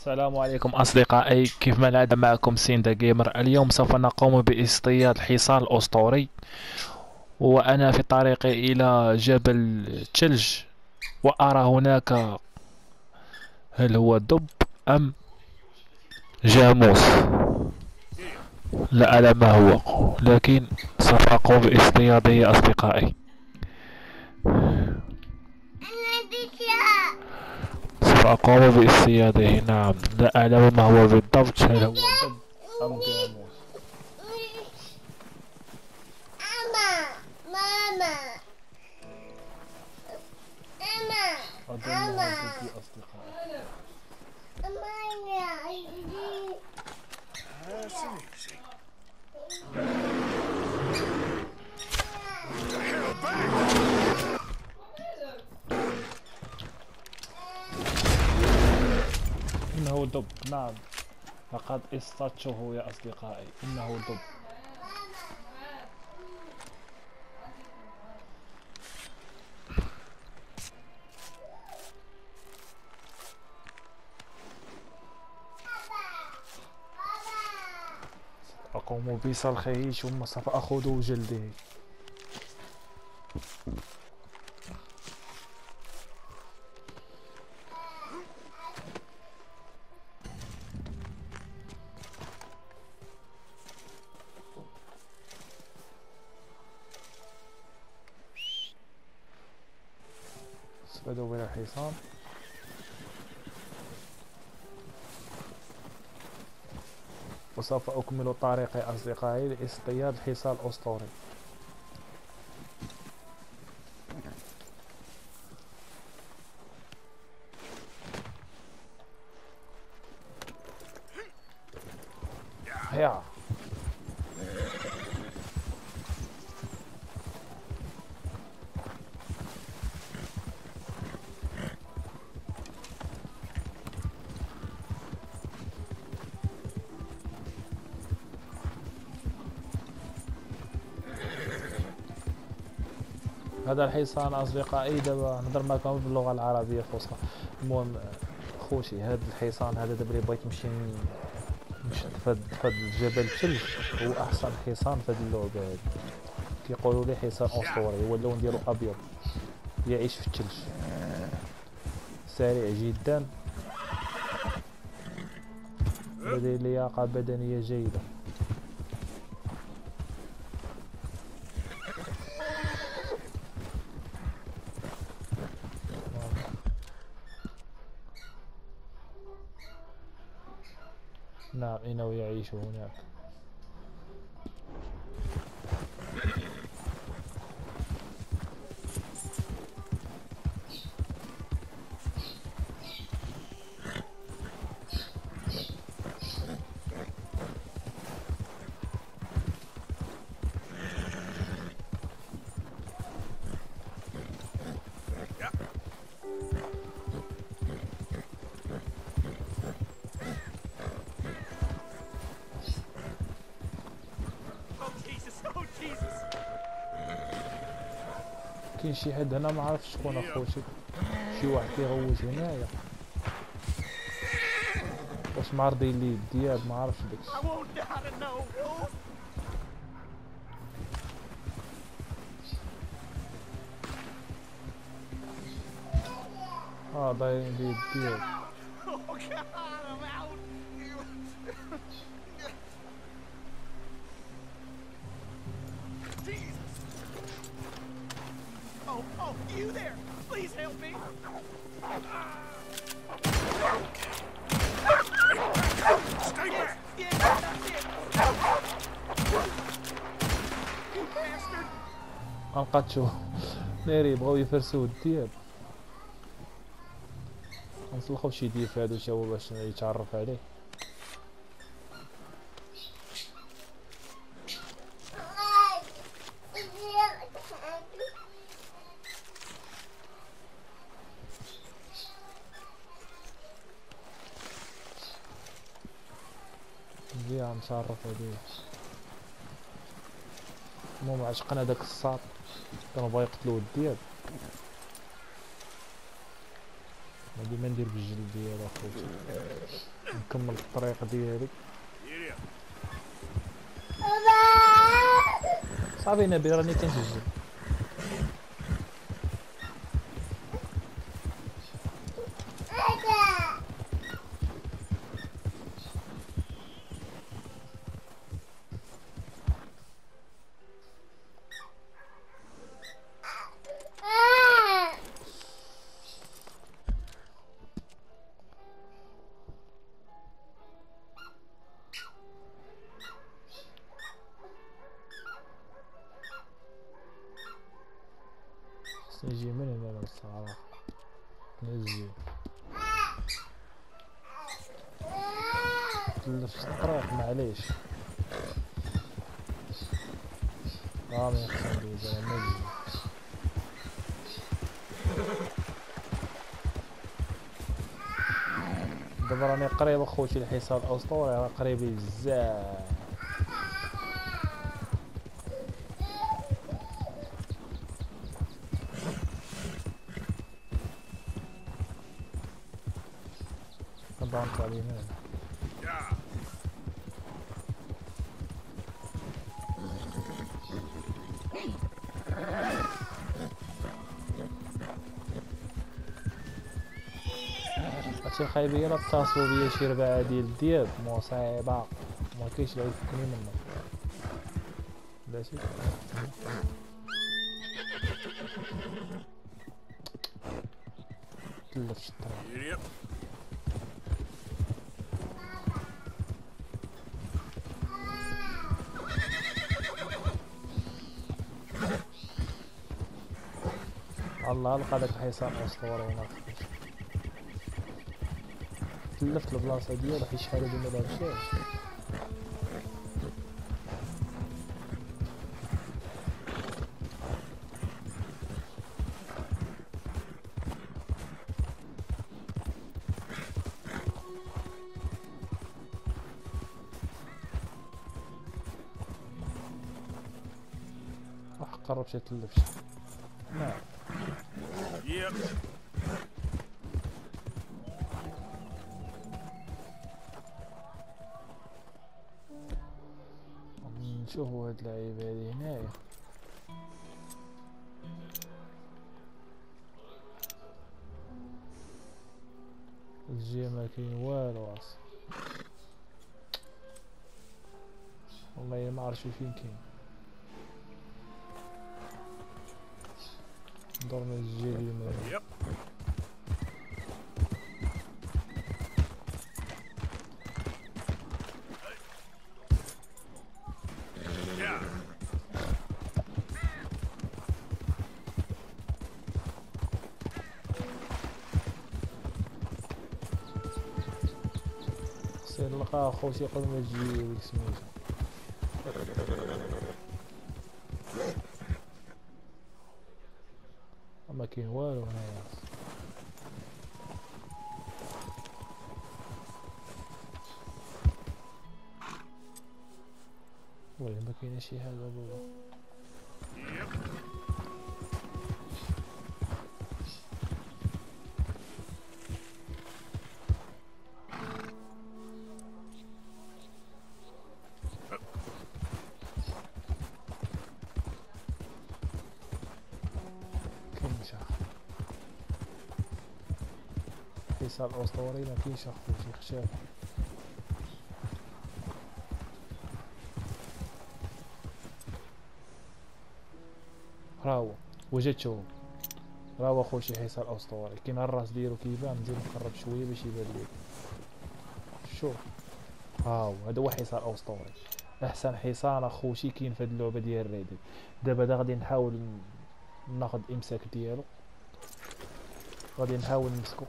السلام عليكم أصدقائي. كيف ما العادة معكم سيندا جيمر. اليوم سوف نقوم بإصطياد الحصان الأسطوري وأنا في طريقي إلى جبل تلج وأرى هناك هل هو دب أم جاموس. لا أعلم ما هو لكن سوف أقوم بإصطياده يا أصدقائي. سوف أقوم باصطياده نعم لا أعلم ما هو بالضبط هل هو دب أم جاموس ماما ماما أظنه إنه دب. نعم. لقد اصطدته يا أصدقائي. إنه دب. أقوم بصرخه ثم سوف أخذ جلده. الحصان وسوف أكمل طريقي أصدقائي لاصطياد الحصان الأسطوري هذا الحصان أصدقائي دابا نهضر معكم باللغة العربية الفصحى المهم خوتي هذا الحصان هذا دابا اللي بغيت نمشي ن- نمشي فهاد فهاد الجبل الثلج هو أحسن حصان في هاد اللعبة هادي كيقولوا لي حصان أسطوري. هو اللون ديالو أبيض. يعيش في الثلج سريع جدا. لديه لياقة بدنية جيدة نعم إنه كاين شي حد هنا ما عرفتش شكون اخوتي. شي واحد كيغوت هنايا. واش معرضين ليه الدياب ما عرفتش داكشي. آه دايرين ليه الدياب لقاتشو ناري بغاو يفرسوه الدياب. نسلخو شي ديب هادو تا هو باش يتعرف عليه. مشرف عليه. المهم عشقنا داك الساط كانوا بغا يقتلوه الدياب غادي ما ندير بالجلد ديالو أخوتي. نكمل الطريق ديالي. صافي نبيل راني تنسجل نجي من هنا الصراحة نزي تلفت الطريق معليش. خصني ندوز أنا نزي دابا راني قريب اخوتي الحصار الأسطوري راه قريب بزاف. هادشي الخايب هي لا اتصلوا بيا شي ربعة ديال الدياب مصيبة ما كاينش اللي يفكني منه. بلاتي تلفت الطريق الله لقى داك الحصان اسطوري هنا تلفت البلاصة ديالو حيت شحال هادي ما لعبتهاش راح قرب شي تلفت نعم. اللعيبه هادي هنايا الجهة ما كاين والو والله ما عرفتش فين كاين دورنا الجهة اليمنى سير نلقى خوتي قبل ما تجي ديك سميتو ما كاين والو هنايا. ولا ما كاين شي حاجة بابا. حصار الاسطوري ما كاينش اخوتي خشاف راهو وجدتو راهو خوتي حصار اسطوري كاين الراس ديالو كيبان نزيد نقرب شوية باش يبان لي. شوف هاو هذا هو حصار اسطوري أحسن حصان اخوتي كاين في هاد اللعبة ديال ريدي. دابا دا غادي نحاول ناخد إمساك ديالو. غادي نحاول نمسكو.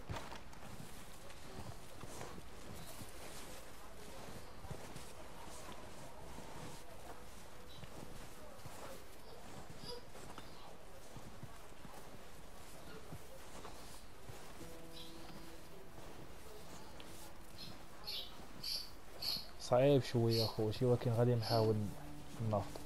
ضعيف شوية اخوتي ولكن غادي نحاول نافض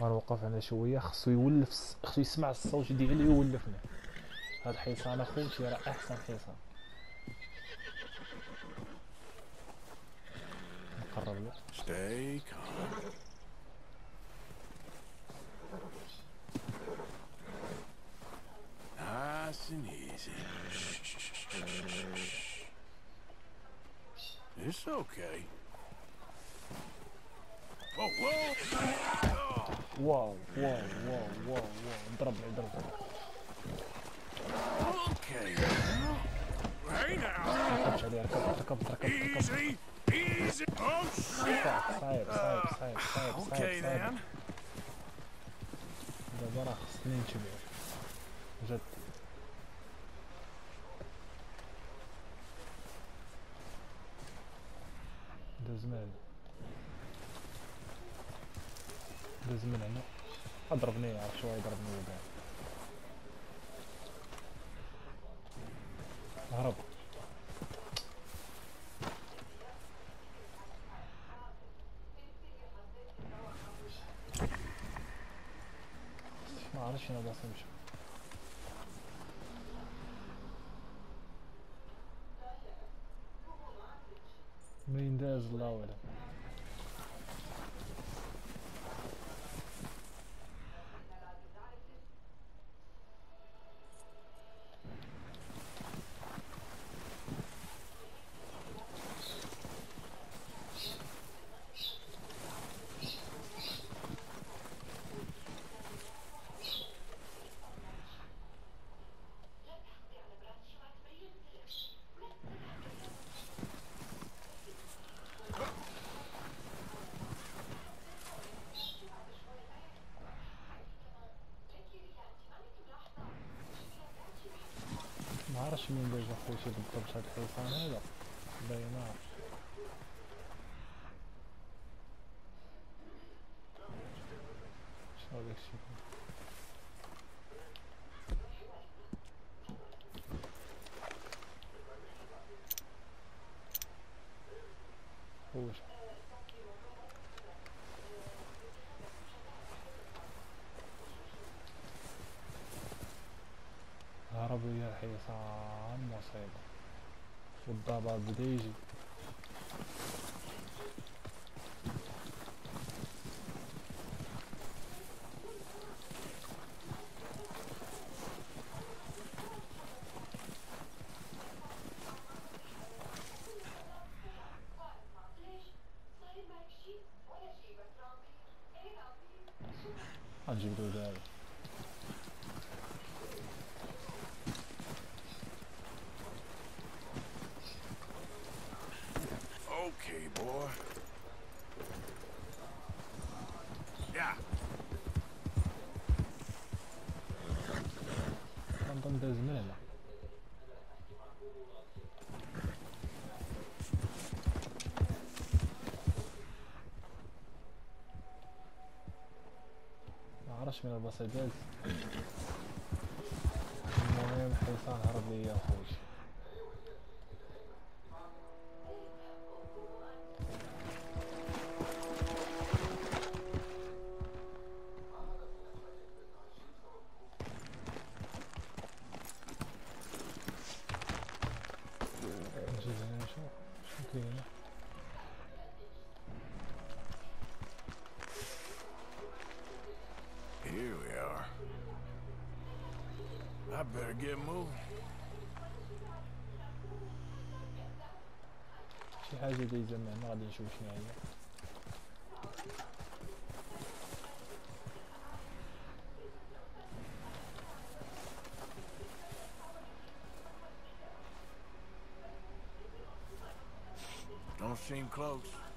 غنوقف هنا شوية خصو يولف خصو يسمع الصوت ديالي ويولفنا هاد الحصان اخوتي راه أحسن حصان نقرب له. And easy. It's okay. Whoa, whoa! wow wow wow wow wow ضربني ضربني Okay. now. Hey now. Easy, easy. Oh shit. صعيب صعيب صعيب صعيب Okay صعيب صعيب then. دابا راه خصني نتبع جد هنا دوز من هنا اضربني عرف شوية يضربني ودان هرب ما عرفتش أنا باصي نمشي مين داز الله ولا ما عرفتش مين داز اخوتي بالضبط هاد الحصان هذا باين ما عرفتش شنو هذاك الشيء خوش هرب ويا الحصان مصيبة والضباب بدا يجي غنجيب له دابا Okay, boy. Yeah. داز من هنا من داز المهم الحصان هرب ليا اخوتي شي حاجة دايزة من هنا غادي نشوف شنو هي Don't seem close.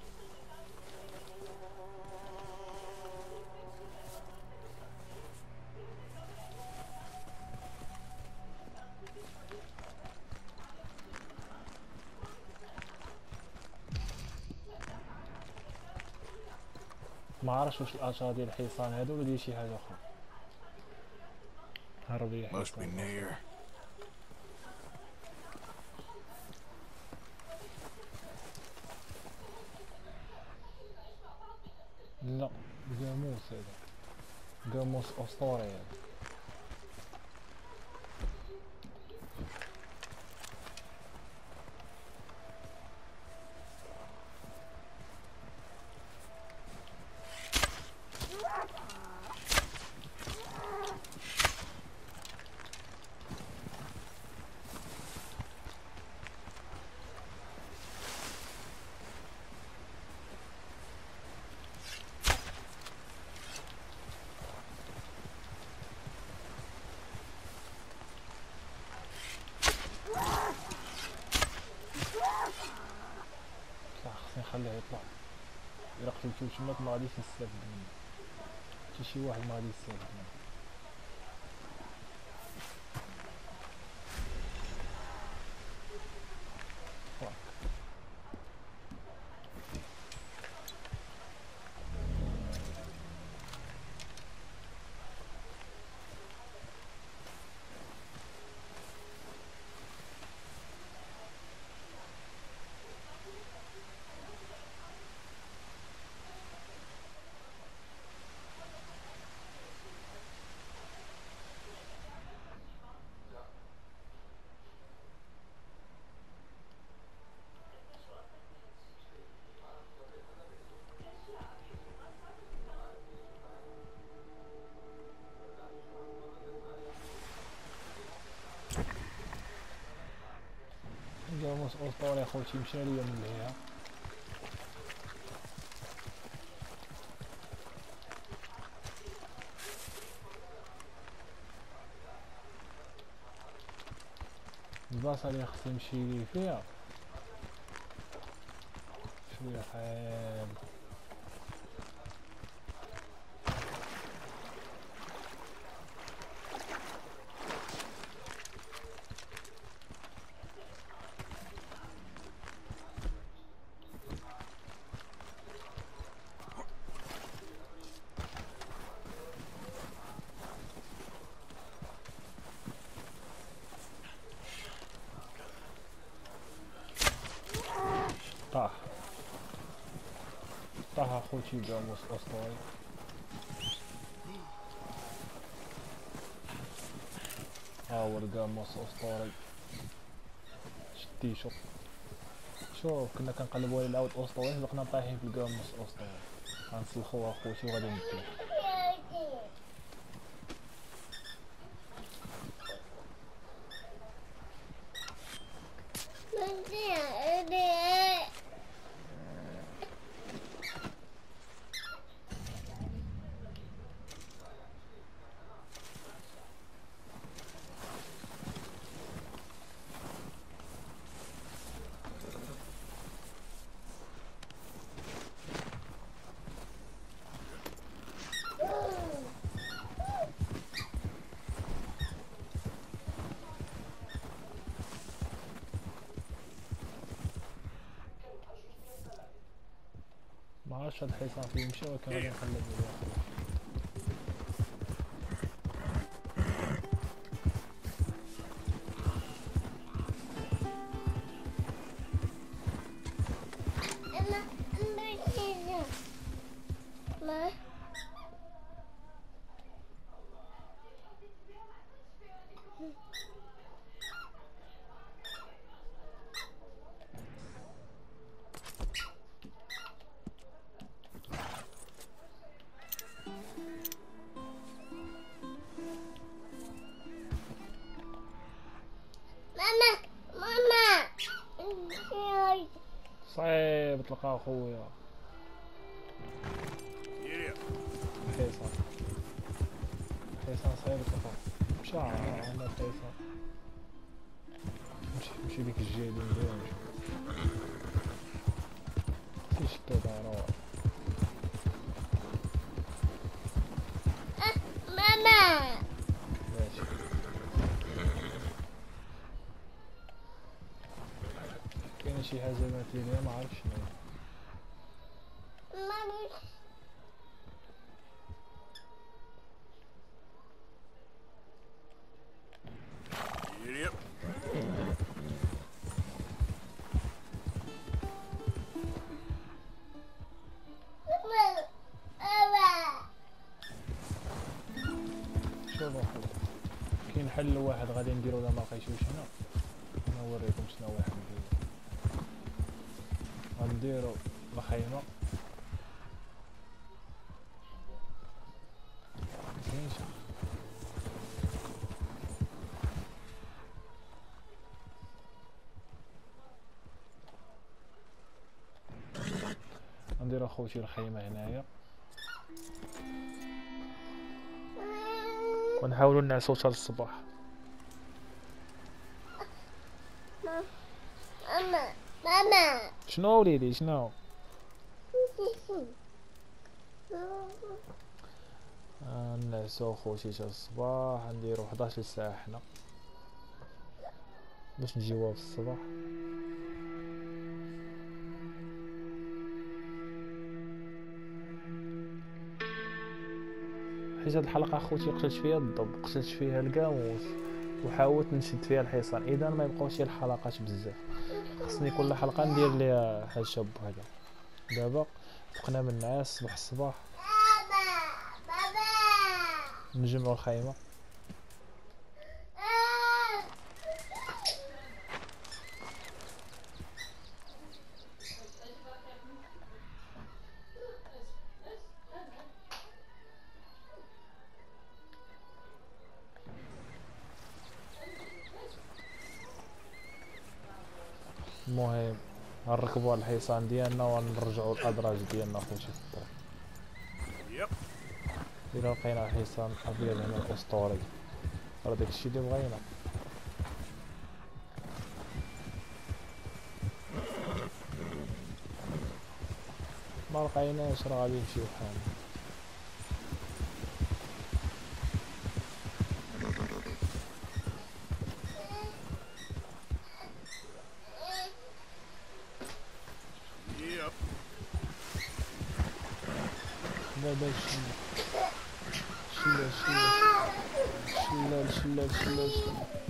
عرفتش واش الاشهر ديال الحصان هادو ولا ديال شي حاجة أخرى. هرب ليا Must be حصان near. لا قاموس هذا. قاموس اسطوري هذا لا خصني نخليه يطلع إلا قتلتو تماك ما غاديش نستافد منه. حتى شي واحد ما غادي يستافد منه. قاموس اسطوري خوتي مشى ليا من لهيها البلاصة اللي خصني نمشي فيها شوية حال طاح طاح اخوتي قاموس اسطوري ها هو القاموس اسطوري شتي شوف شوف كنا كنقلبوا على العود اسطوري بقنا طايحين في القاموس اسطوري غنسلخو اخوتي وغادي نديه ما عرفتش هاد الحصان فين صعيب تلقى خويا Yeah. الحصان الحصان صعيب حل واحد غادي نديرو الا ما لقيتوش هنا. نوريكم شنو واحد نديرو غنديرو الخيمة. مكاينش غندير اخوتي الخيمة هنايا. ونحاولوا نعسو حتى الصباح. ماما ماما. شنو وليدي؟ شنو؟ نعسو خوتي حتى الصباح. نديرو 11 ساعة حنا. باش نجيوها في الصباح. حيت هاد الحلقة خوتي قتلت فيها الضب قتلت فيها القاموس وحاولت نشد فيها الحصان إذا ما يبقاوش الحلقات بزاف. خصني كل حلقة ندير ليها هاد الشاب هذا دابا فقنا من النعاس صباح الصباح. بابا بابا غنركبو على الحصان ديالنا ونرجعو الأدراج ديالنا خوتي في الطريق. إلى لقينا حصان ابيض هنا الأسطوري. راه داكشي اللي بغينا. ما لقيناش راه غادي نمشيو بحالنا دابا شلال شلال شلال شلال شلال شلال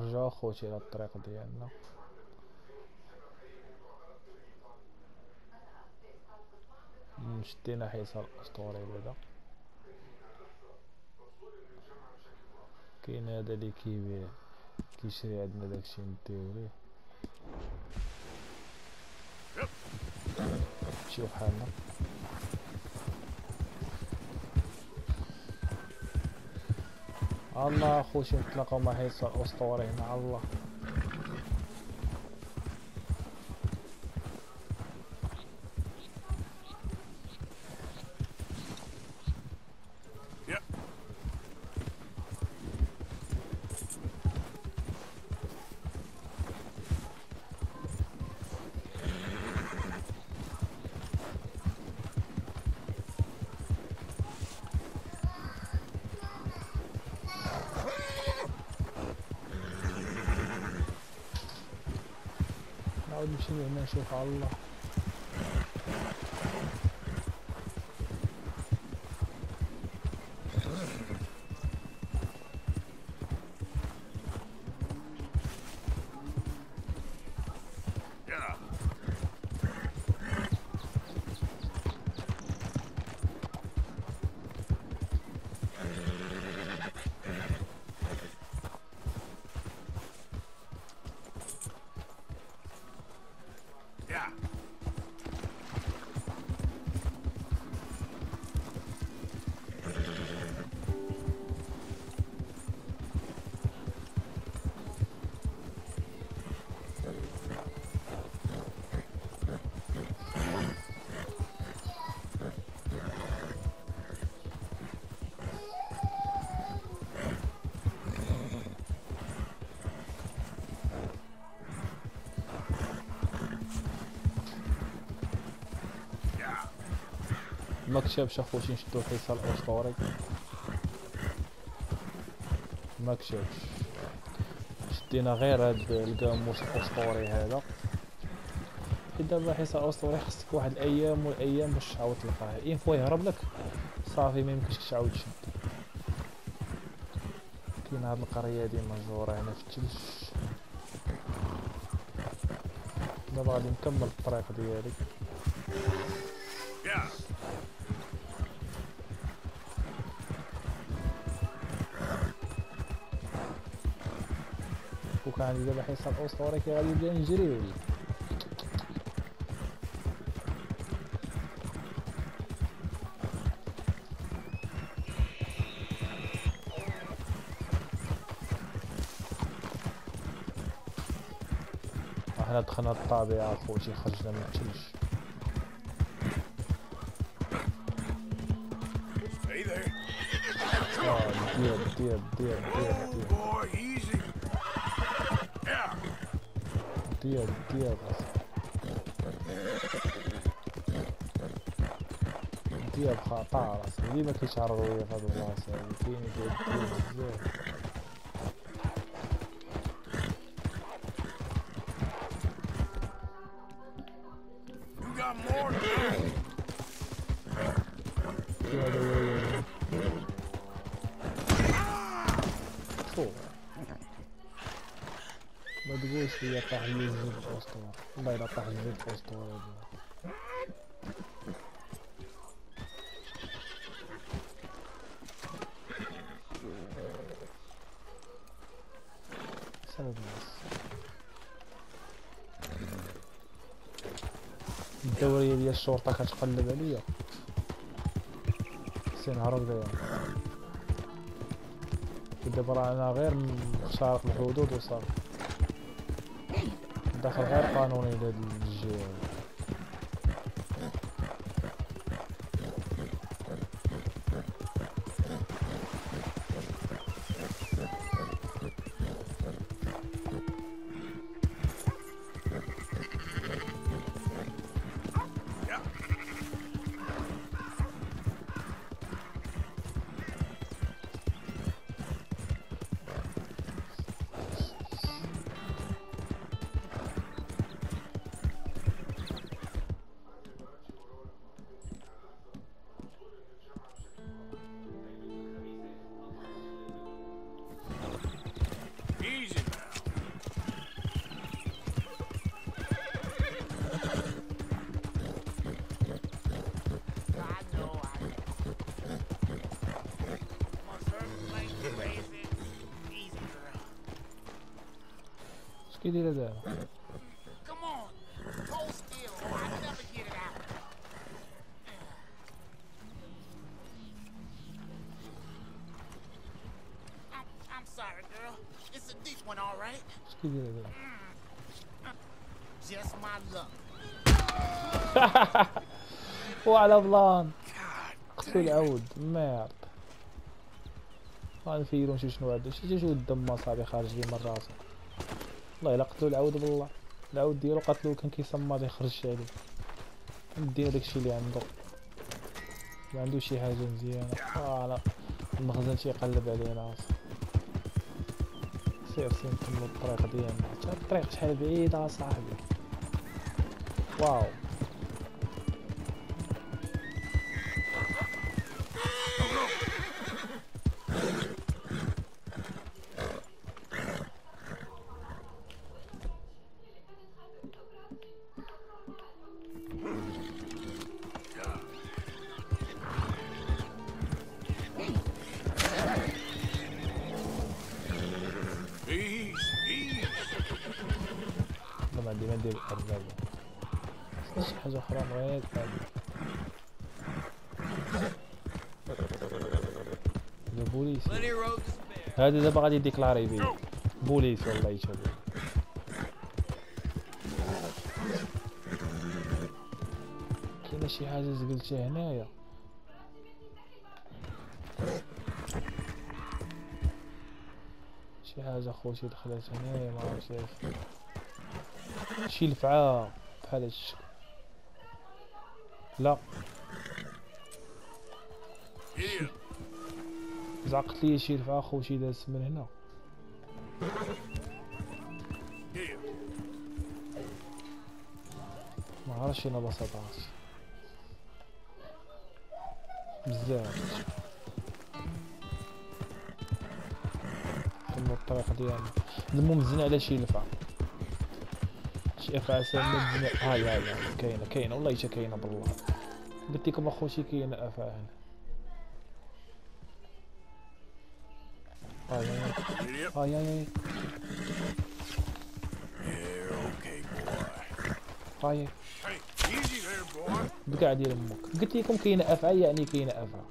نرجعو خوتي على الطريق ديالنا. شدينا حصان اسطوري بعدا كاين هذا اللي كيبيع كيشري عندنا داكشي نديو ليه نمشيو حالنا؟ الله خوتي نتلاقاو مع حصان اسطوري هنا الله. نعاود نمشي لهنا نشوف على الله ما كتبش اخوتي نشدو الحصان الاسطوري ما كتبش شدينا غير هاد القاموس الأسطوري هذا. دابا حصان اسطوري خصك واحد الأيام والأيام باش تعاود تلقاه اين فوا يهرب لك. صافي ما يمكنش تعاود تشد كاين هاد القرية هادي مجورة هنا في التلج. دابا غادي نكمل الطريق ديالي. عندي دابا حصان اسطوري كي غادي نبدا نجري ولا إحنا دخلنا الطبيعة خوتي خرجنا من الثلج Stay there. آه، ديال ديال ديال ديال ديال Boy, easy. ديال ديال ديال خطا راسي ديما كيتعرضوا ليا في هاد البلاصة هادي كاين الاسطورة والله الا طاح الزيت في الاسطورة سبب بس الدورية ديال الشرطة كتقلب عليا سي نهرب داير دابا راه أنا غير مخترق الحدود وصافي داخل غير قانوني لهاد اش كيدير هذا Come on. Hold still, or I'll never get it out. I'm, I'm sorry, girl. It's a deep one, all right? اش كيدير هذا Just my luck. وعلى بلان قتل العود ميرد غنفيرو نشوف شنو هذا شتي شو الدم اصاحبي خارج من راسو والله الا قتلو العود بالله. العود ديالو قتلو كان كيسمى ما يخرجش عليه ندير داكشي اللي عنده. ما عنده شي حاجة مزيانة. voilà. المخزن تيقلب علينا سير سير نكملو الطريق ديالنا. الطريق شحال بعيده اصاحبي wow. حاجة أخرى بغيت هذا بوليس. هذا دابا غادي يديكلاري بيه بوليس والله يشهد كاينة شي حاجة زقلتها هنايا. شي حاجة خوتي دخلت هنايا ما عرفتش شي لفعه بحال هادشي لا. زعقت لي شي لفعه خوتي دازت من هنا. ما عرفتش أنا بساطات بزاف. نكملو الطريق ديالنا المهم زدنا على شي لفعة شي افعى سامة زدنا هاي هاي كاينة كاينة. والله حتى كاينة بالله. قلت لكم اخوتي كاينة افعى هنا هاي هاي. هاي هاي. بقع ديال أمك قلت لكم كاينة افعى يعني كاينة افعى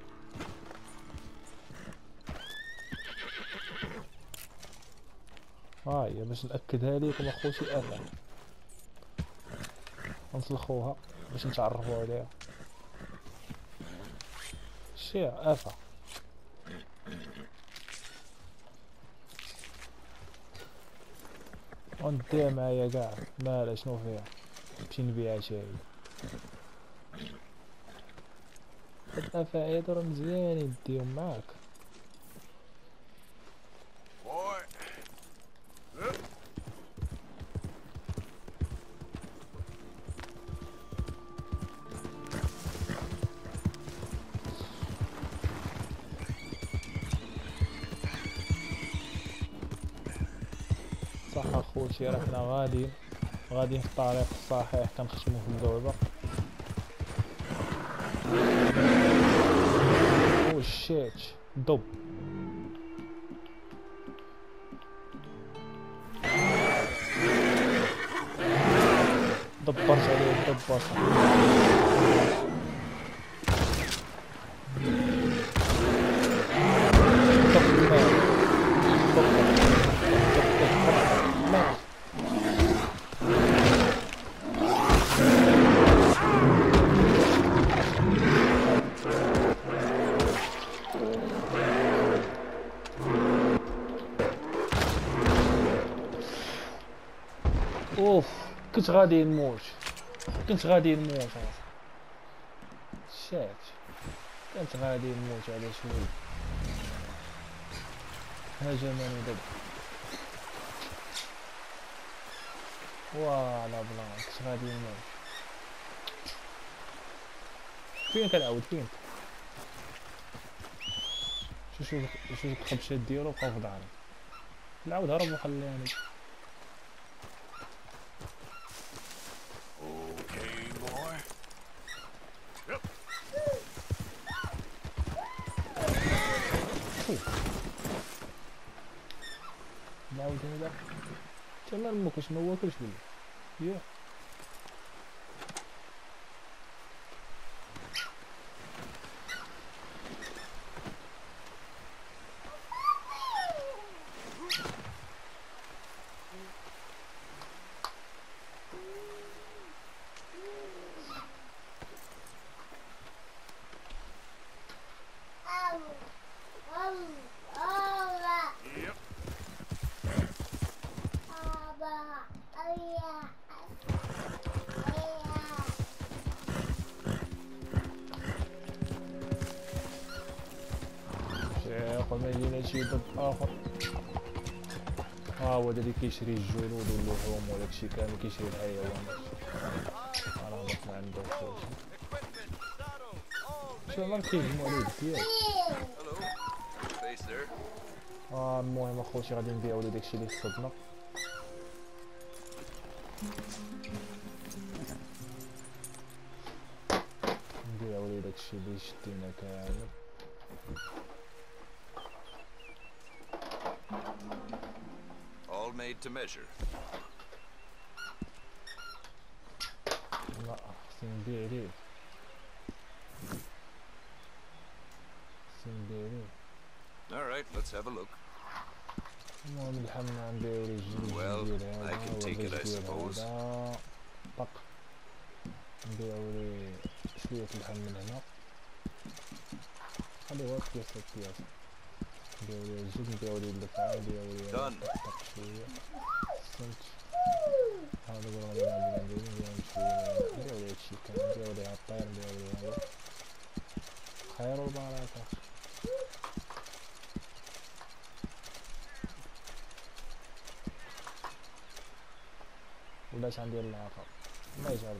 هاي باش ناكدها لكم اخوتي افعى نطلقوها باش نتعرفوا عليها شي افعى ونديها معايا كاع مالها شنو فيها؟ نمشي نبيعها شي هاد الافاعي راه مزيانين ديهم معاك اخوتي راه حنا غاديين غاديين في الطريق الصحيح كنخدمو في اللعبة أو شيت دب كنت غادي نموت. كنت غادي نموت. شات كنت غادي نموت على شوي هاجمني دب ولا بلا كنت غادي نموت. فين كنعاود؟ فين؟ شوف شوف الخبشات ديالو بقاو في ظهري نعاود هرب وخليني Okay, boy. نعاود هذا تما مكش ما واكلش بالله ياه يجينا شي ضد آخر. ها هو دا اللي كيشري الجلود واللحوم وداكشي كامل كيشري الحيوانات. أنا هبط ما عنده شو ما كيهجموا عليه بزاف. آه المهم أخوتي غادي نبيعو ليه داكشي اللي خصنا نبيعو ليه داكشي اللي شدينا كامل. All made to measure. لا خصني نبيع ليه خصني نبيع ليه All right, let's have a look. المهم الحمام نبيعو ليه الجلد Well, ديال I هذا can take it, I والرجل ديال suppose. هذا طق نبيعو ليه شوية اللحم من هنا خليه واقف يصير فيها اللفعة نبيعو ليه Done. طق طق شوية سنت هذا نبيعو شوية نبيعو ليه هادشي كامل الطير نبيعو ليه هذا خير والبركة ولات عندي العاقة ما يجعل.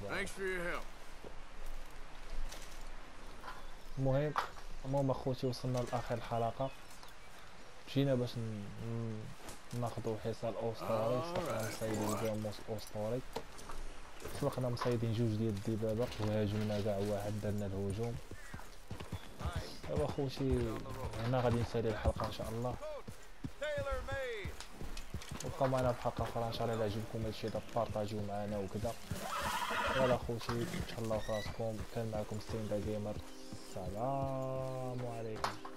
المهم المهم اخوتي وصلنا لآخر الحلقة جينا باش ن- ن- ناخدو حصان اسطوري سبقنا مصيدين جاموس اسطوري سبقنا مصيدين جوج ديال الدبابة وهاجمنا كاع واحد درنا الهجوم. ايوا خوتي هنا غادي نسالي الحلقة إن شاء الله. وبقاو معنا في حلقة أخرى إن شاء الله إلا عجبكم هادشي دا بارطاجيو معنا وكذا. يلا خوتي تهلاو في راسكم. كان معكم ستين دا جيمر السلام عليكم.